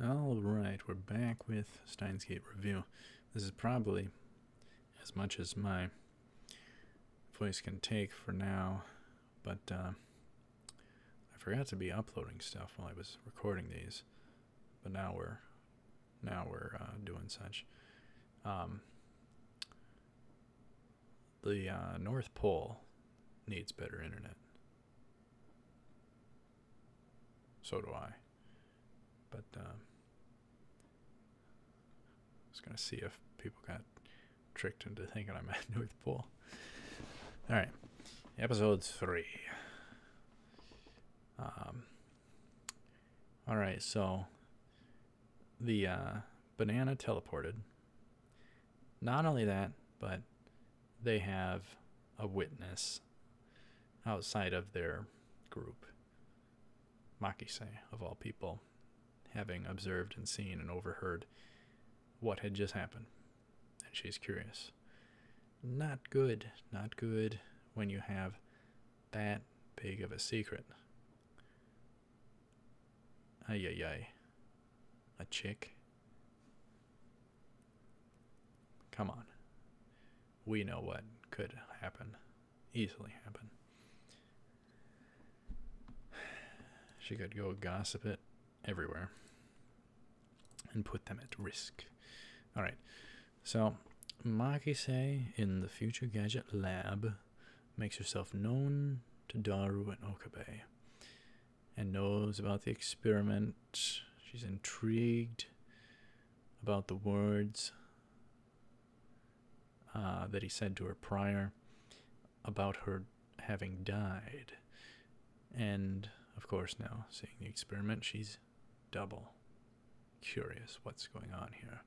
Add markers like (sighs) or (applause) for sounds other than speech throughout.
All right, we're back with Steins Gate review. This is probably as much as my voice can take for now, but uh, I forgot to be uploading stuff while I was recording these. But now we're now we're uh, doing such. Um, the uh, North Pole needs better internet. So do I. But um, Was gonna see if people got tricked into thinking I'm (laughs) at North Pole. All right, episode three. Um. All right, so the uh, banana teleported. Not only that, but they have a witness outside of their group. Makise, of all people, having observed and seen and overheard what had just happened. And she's curious. Not good, not good when you have that big of a secret. Ay, ay, ay. A chick? Come on. We know what could happen. Easily happen. She could go gossip it everywhere and put them at risk. All right. So, Makise in the Future Gadget Lab makes herself known to Daru and Okabe and knows about the experiment. She's intrigued about the words uh, that he said to her prior about her having died. And of course, now seeing the experiment, she's double curious what's going on here.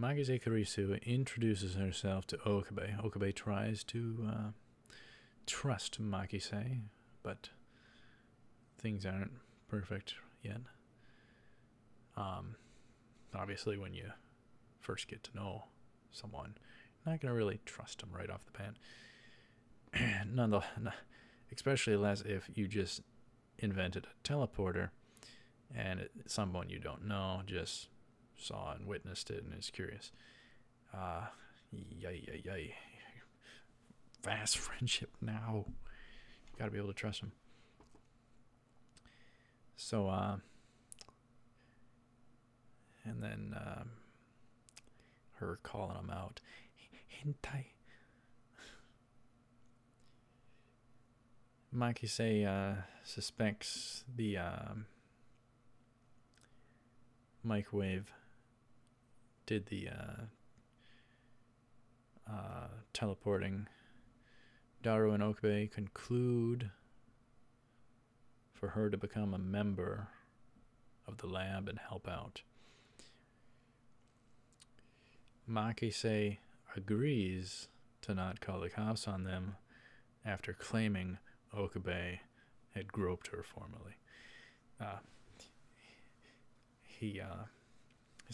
Makise Kurisu introduces herself to Okabe. Okabe tries to uh, trust Makise, but things aren't perfect yet. Um, obviously, when you first get to know someone, you're not going to really trust them right off the bat. (clears throat) None the, especially less if you just invented a teleporter and someone you don't know just saw and witnessed it and is curious. Uh, yay, yay, yay. Fast (laughs) friendship now. Got to be able to trust him. So, uh, and then um, her calling him out. Hentai. Makise uh, suspects the um, microwave did the uh, uh, teleporting. Daru and Okabe conclude for her to become a member of the lab and help out. Makise agrees to not call the cops on them after claiming Okabe had groped her formerly. Uh, he uh,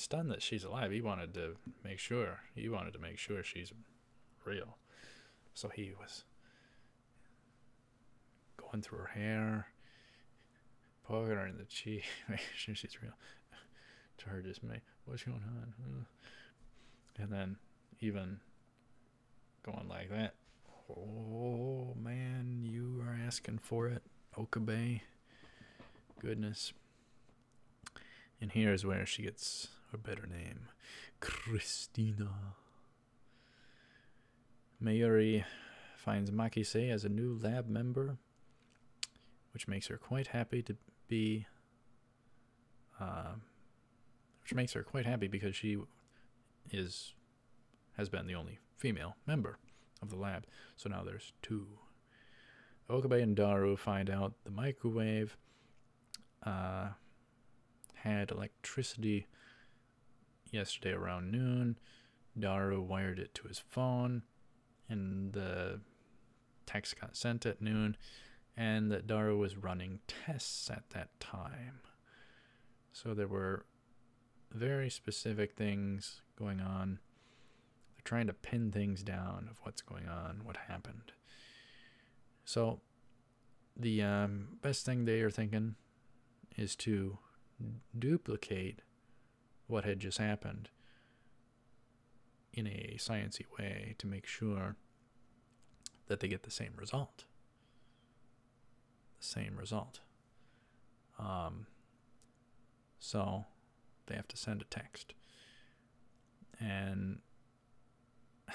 stunned that she's alive. He wanted to make sure. He wanted to make sure she's real. So he was going through her hair, poking her in the (laughs) cheek, making sure she's real. (laughs) to her dismay, what's going on? (sighs) And then even going like that. Oh man, you are asking for it, Okabe. Goodness. And here's where she gets a better name Christina. Mayuri finds Makise as a new lab member, which makes her quite happy to be. Uh, which makes her quite happy because she is has been the only female member of the lab. So now there's two. Okabe and Daru find out the microwave uh, had electricity yesterday around noon. Daru wired it to his phone, and the text got sent at noon, and that Daru was running tests at that time. So there were very specific things going on. They're trying to pin things down of what's going on, what happened. So the um, best thing they are thinking is to duplicate what had just happened in a sciency way to make sure that they get the same result. The same result. Um, so they have to send a text. And (laughs)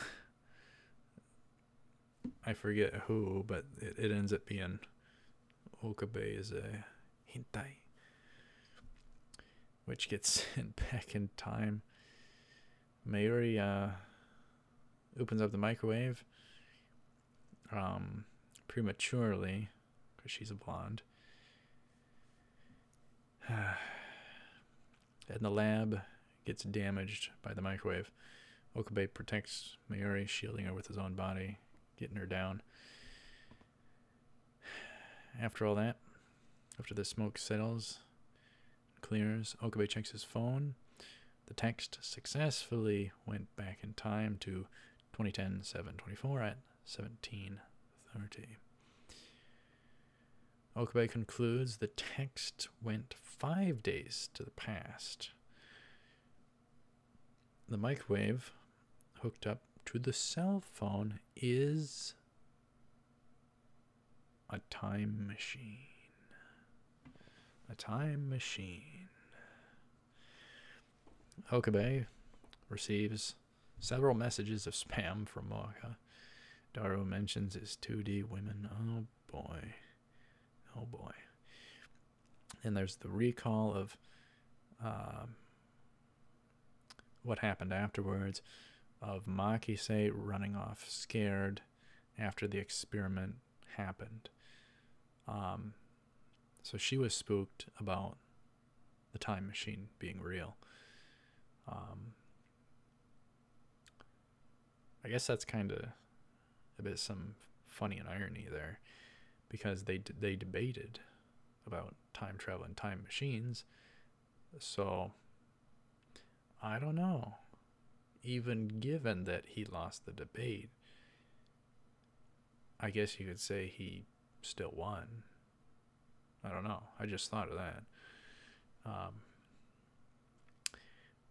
I forget who, but it, it ends up being Okabe is a hentai, which gets (laughs) sent back in time. Mayuri uh, opens up the microwave um, prematurely because she's a blonde. (sighs) and the lab gets damaged by the microwave. Okabe protects Mayuri, shielding her with his own body, getting her down. (sighs) After all that, after the smoke settles, clears, Okabe checks his phone. The text successfully went back in time to 2010 724 at 1730. Okabe concludes the text went five days to the past. The microwave hooked up to the cell phone is a time machine. A time machine. Okabe receives several messages of spam from Moeka. Daru mentions his 2D women. Oh boy. Oh boy. And there's the recall of um, what happened afterwards of Makise running off scared after the experiment happened. Um, so she was spooked about the time machine being real. Um, I guess that's kind of a bit some funny and irony there, because they they debated about time travel and time machines. So I don't know. Even given that he lost the debate, I guess you could say he still won. I don't know. I just thought of that. Um,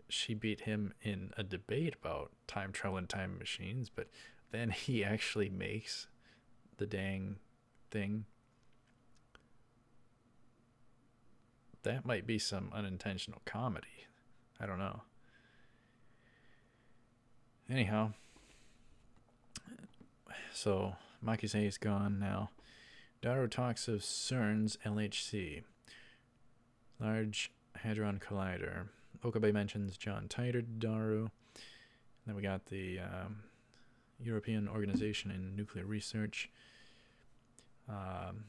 she beat him in a debate about time travel and time machines, but then he (laughs) actually makes the dang thing. That might be some unintentional comedy. I don't know. Anyhow, so Makise is gone now. Talks of CERN's LHC, Large Hadron Collider. Okabe mentions John Titor Daru. Then we got the um, European Organization in Nuclear Research. Um,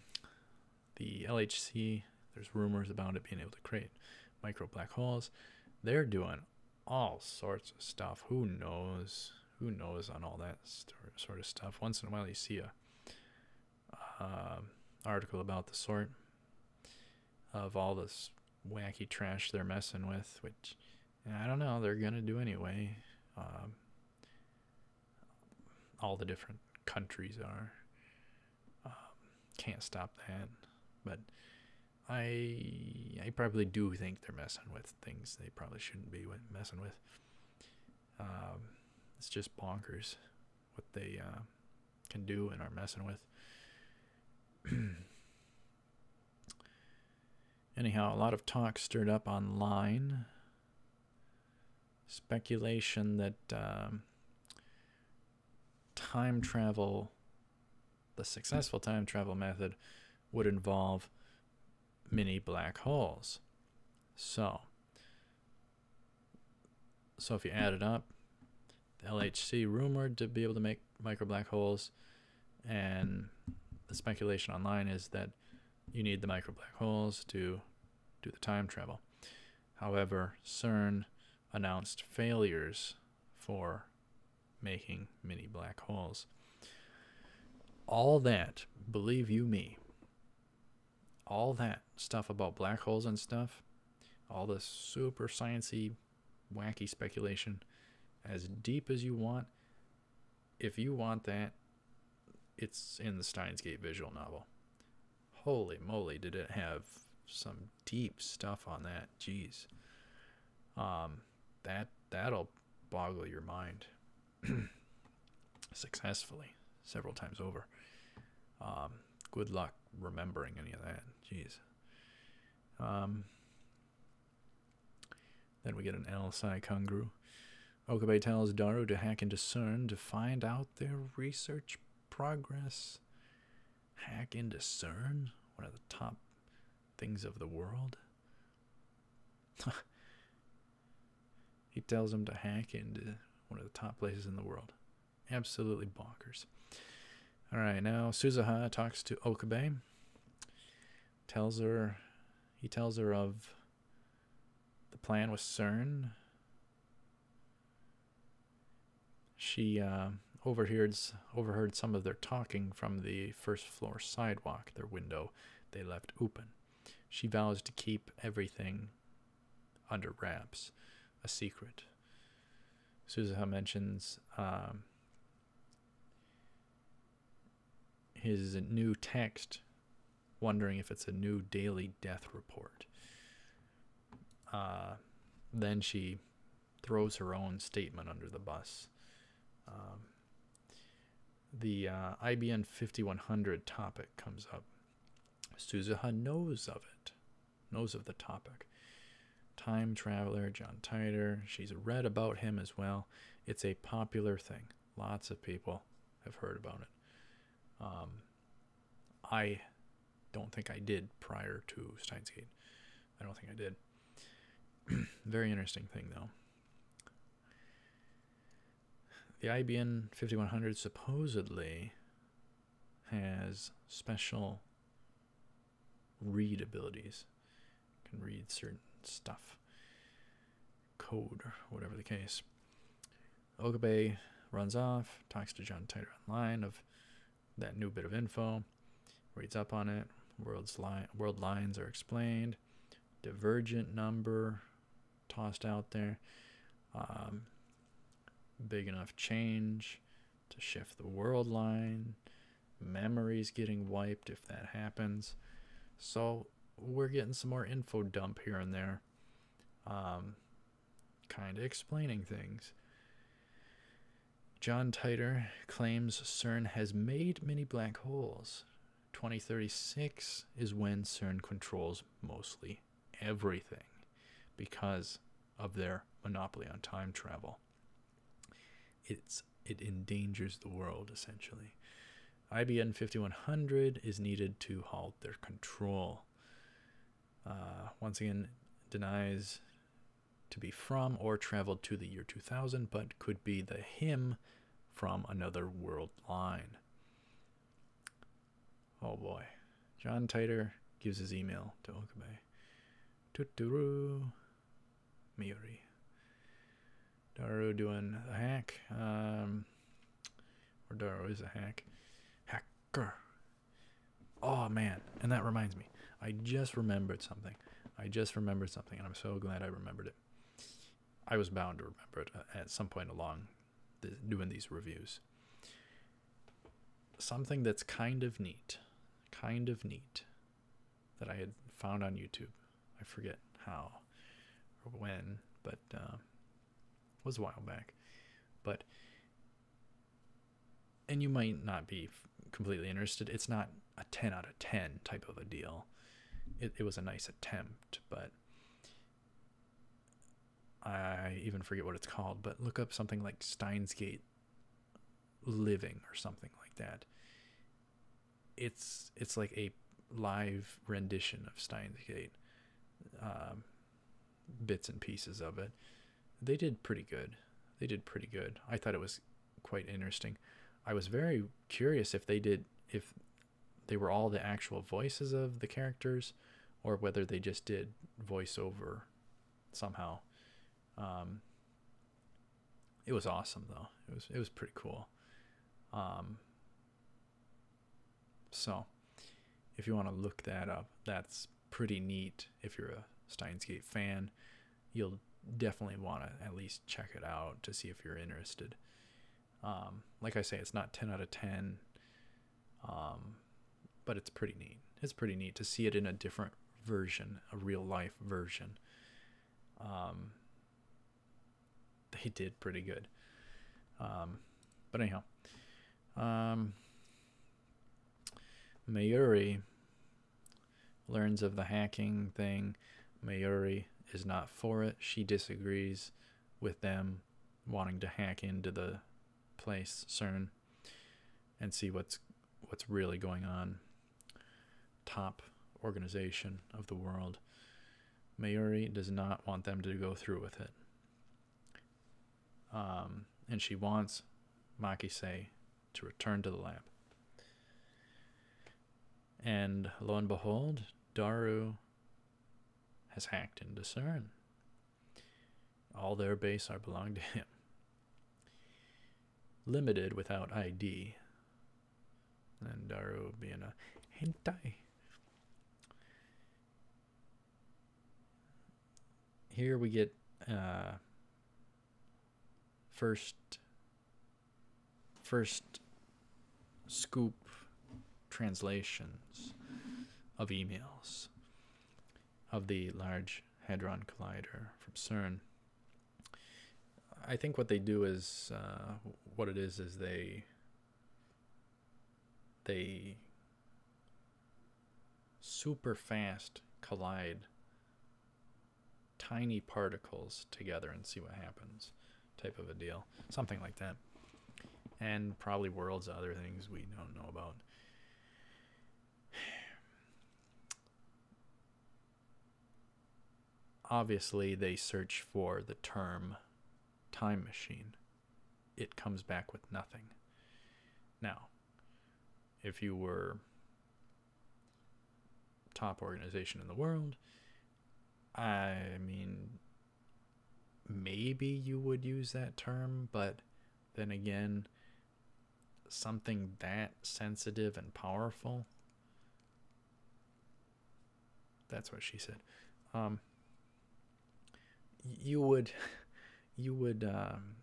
the LHC, there's rumors about it being able to create micro black holes. They're doing all sorts of stuff. Who knows? Who knows on all that sort of stuff? Once in a while, you see a uh, article about the sort of all this wacky trash they're messing with, which I don't know, they're going to do anyway. Um, all the different countries are. Um, can't stop that. But I I probably do think they're messing with things they probably shouldn't be messing with. Um, it's just bonkers what they uh, can do and are messing with. (clears throat) Anyhow, a lot of talk stirred up online. Speculation that um, time travel, the successful time travel method, would involve mini black holes. So, so if you add it up, the LHC rumored to be able to make micro black holes, and the speculation online is that you need the micro black holes to do the time travel. However, CERN announced failures for making mini black holes. All that, believe you me, all that stuff about black holes and stuff, all this super sciency, wacky speculation, as deep as you want, if you want that, it's in the Steins Gate visual novel. Holy moly, did it have some deep stuff on that. Jeez. Um, that that'll boggle your mind (clears throat) successfully several times over. Um, good luck remembering any of that. Jeez. Um, then we get an El Psy Kongroo. Okabe tells Daru to hack into CERN to find out their research progress. Hack into CERN? One of the top things of the world? (laughs) he tells him to hack into one of the top places in the world. Absolutely bonkers. All right, now Suzuha talks to Okabe. Tells her, he tells her of the plan with CERN. She uh, overheard overheard some of their talking from the first floor sidewalk. Their window they left open. She vows to keep everything under wraps, a secret. Suzuha mentions um, his new text, wondering if it's a new daily death report. Uh, then she throws her own statement under the bus. Um, the uh, IBM 5100 topic comes up. Suzuha knows of it, knows of the topic. Time traveler, John Titor. She's read about him as well. It's a popular thing. Lots of people have heard about it. Um, I don't think I did prior to Steins Gate. I don't think I did. (clears throat) Very interesting thing, though. The IBM 5100 supposedly has special read abilities. Can read certain stuff, code, or whatever the case. Okabe runs off, talks to John Titor online of that new bit of info, reads up on it. World's li- world lines are explained. Divergent number tossed out there. Um, big enough change to shift the world line. Memories getting wiped if that happens. So we're getting some more info dump here and there. Um, kind of explaining things. John Titor claims CERN has made many black holes. 2036 is when CERN controls mostly everything because of their monopoly on time travel. It's it endangers the world essentially. IBM 5100 is needed to halt their control. Uh, once again, denies to be from or traveled to the year 2000, but could be the him from another world line. Oh boy. John Titor gives his email to Okabe. Tuturu. Miuri. Daru doing a hack. Um, or Daru is a hack. Hacker. Oh man. And that reminds me. I just remembered something. I just remembered something, and I'm so glad I remembered it. I was bound to remember it uh, at some point along the, doing these reviews. Something that's kind of neat, kind of neat, that I had found on YouTube. I forget how or when, but uh, was a while back. But and you might not be completely interested. It's not a 10 out of 10 type of a deal. It, it was a nice attempt, but I even forget what it's called, but look up something like Steins Gate Living or something like that. It's it's like a live rendition of Steins Gate, um, bits and pieces of it. They did pretty good. They did pretty good. I thought it was quite interesting. I was very curious if they did if they were all the actual voices of the characters or whether they just did voiceover somehow. Um, it was awesome though. It was it was pretty cool. Um, so, if you want to look that up, that's pretty neat. If you're a Steins Gate fan, you'll definitely want to at least check it out to see if you're interested. Um, like I say, it's not 10 out of 10, um, but it's pretty neat. It's pretty neat to see it in a different version, a real life version. Um, they did pretty good. Um, but anyhow, um, Mayuri learns of the hacking thing. Mayuri is not for it. She disagrees with them wanting to hack into the place CERN and see what's what's really going on. Top organization of the world. Mayuri does not want them to go through with it. Um, and she wants Makise to return to the lab. And lo and behold, Daru has hacked into CERN. All their base are belong to him. Limited without ID. And Daru being a hentai. Here we get uh, first first scoop translations of emails of the Large Hadron Collider from CERN. I think what they do is uh, what it is is they they super fast collide tiny particles together and see what happens type of a deal something like that and probably worlds of other things we don't know about obviously they search for the term time machine. It comes back with nothing. Now if you were top organization in the world i mean maybe you would use that term but then again something that sensitive and powerful that's what she said. Um, you would (laughs) you would um,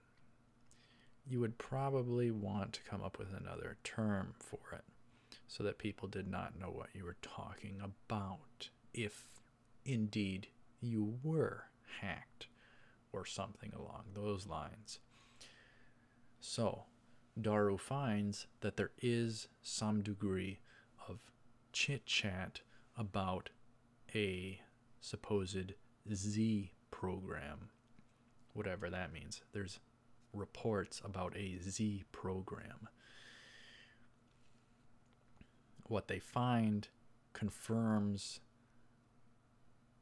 you would probably want to come up with another term for it so that people did not know what you were talking about if indeed you were hacked or something along those lines. So daru finds that there is some degree of chit chat about a supposed z program, whatever that means. There's reports about a Z program. What they find confirms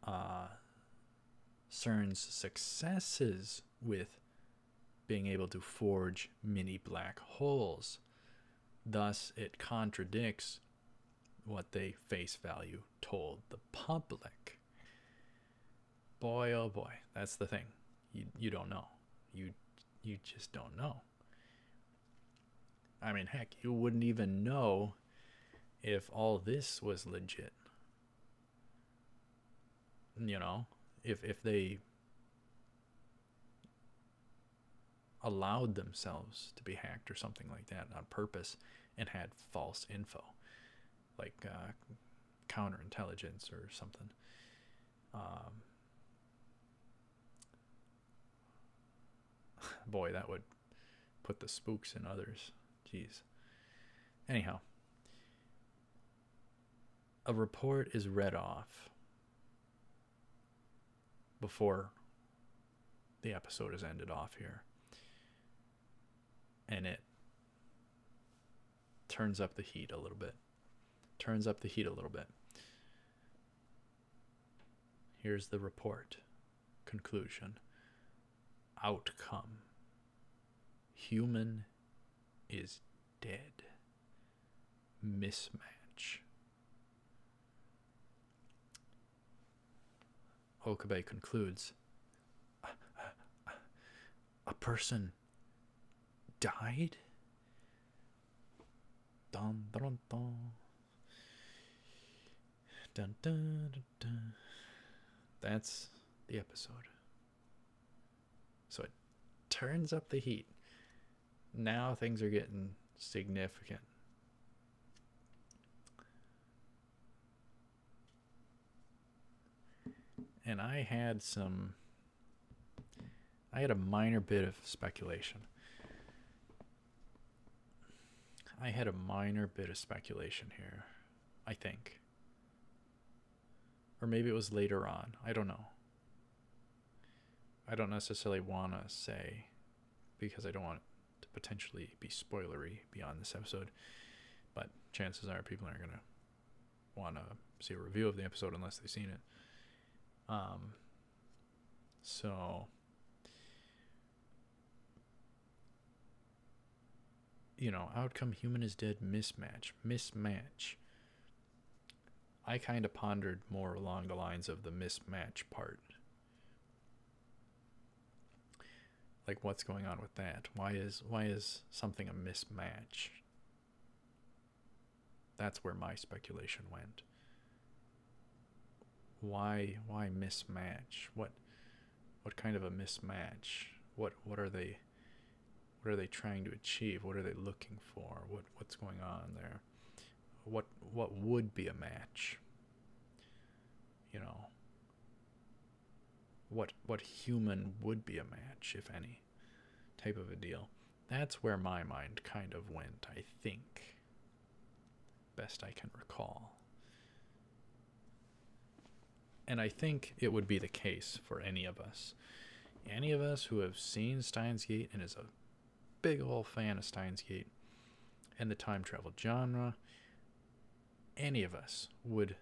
uh, CERN's successes with being able to forge mini black holes. Thus, it contradicts what they face value told the public boy oh boy that's the thing. You you don't know. You you just don't know. I mean heck you wouldn't even know if all this was legit. You know if if they allowed themselves to be hacked or something like that on purpose and had false info like uh, counterintelligence or something. Um, boy, that would put the spooks in others. Jeez. Anyhow, a report is read off before the episode is ended off here. And it turns up the heat a little bit. Turns up the heat a little bit. Here's the report. Conclusion. Outcome human is dead. Mismatch. Okabe concludes a person died? Dun, dun, dun. Dun, dun, dun. That's the episode. So it turns up the heat now things are getting significant. and I had some. I had a minor bit of speculation. I had a minor bit of speculation here, I think. Or maybe it was later on. I don't know. I don't necessarily want to say because I don't want to potentially be spoilery beyond this episode. But chances are people aren't going to want to see a review of the episode unless they've seen it. Um, so, you know, outcome human is dead mismatch, mismatch. I kind of pondered more along the lines of the mismatch part. Like what's going on with that? Why is why is something a mismatch? That's where my speculation went. Why why mismatch? What what kind of a mismatch? What what are they what are they trying to achieve? What are they looking for? What what's going on there? What what would be a match? You know, what what human would be a match, if any, type of a deal. That's where my mind kind of went, I think. Best I can recall. And I think it would be the case for any of us. Any of us who have seen Steins Gate and is a big old fan of Steins Gate and the time travel genre, any of us would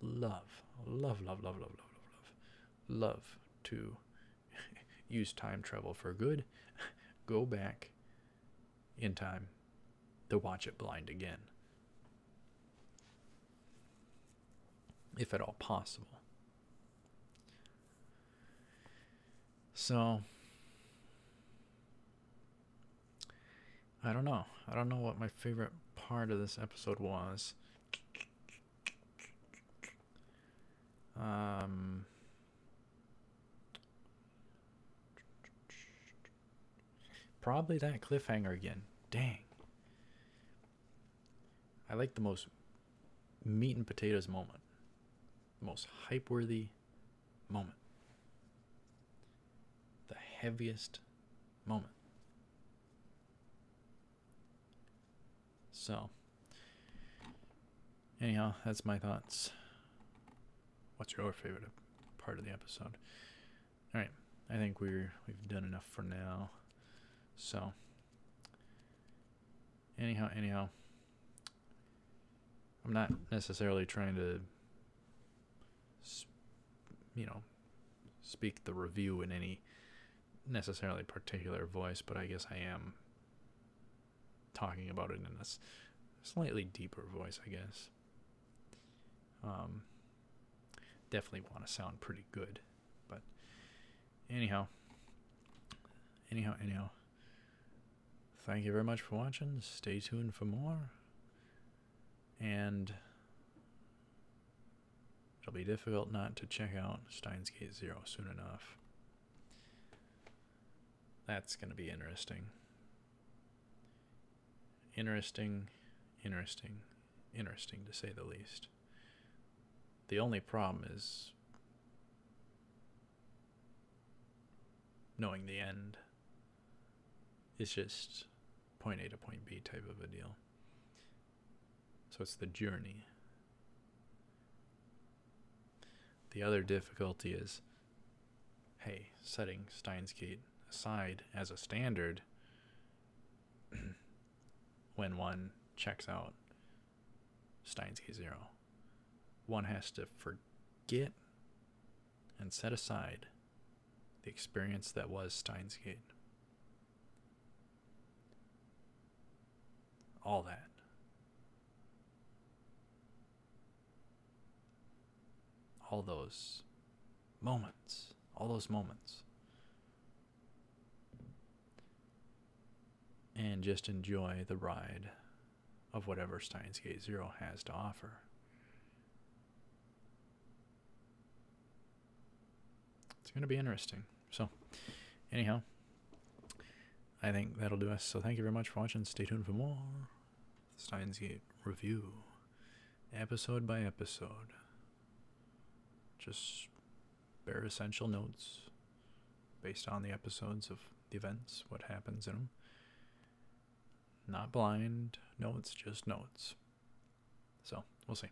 love, love, love, love, love, love, love, love, love to (laughs) use time travel for good, (laughs) go back in time to watch it blind again. If at all possible. So, I don't know. I don't know what my favorite part of this episode was. Um, probably that cliffhanger again. Dang. I like the most meat and potatoes moment, the most hype worthy moment, the heaviest moment. So, anyhow, that's my thoughts. What's your favorite part of the episode? All right, I think we're we've done enough for now. So, anyhow, anyhow, I'm not necessarily trying to, you know, speak the review in any necessarily particular voice, but I guess I am talking about it in a slightly deeper voice, I guess. Um, definitely want to sound pretty good, but anyhow, anyhow, anyhow. Thank you very much for watching. Stay tuned for more. And it'll be difficult not to check out Steins Gate Zero soon enough. That's going to be interesting interesting, interesting, interesting to say the least. The only problem is knowing the end. It's just point A to point B type of a deal. So it's the journey. The other difficulty is hey, setting Steins Gate aside as a standard (clears throat) when one checks out Steins Gate Zero. One has to forget and set aside the experience that was Steins Gate. All that. All those moments. All those moments. and just enjoy the ride of whatever Steins Gate Zero has to offer. It's going to be interesting. So, anyhow, I think that'll do us. So, thank you very much for watching. Stay tuned for more Steins Gate review, episode by episode. Just bare essential notes based on the episodes of the events, what happens in them. Not blind notes, just notes. So, we'll see.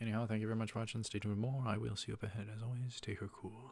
Anyhow, thank you very much for watching. Stay tuned for more. I will see you up ahead. As always, take her cool.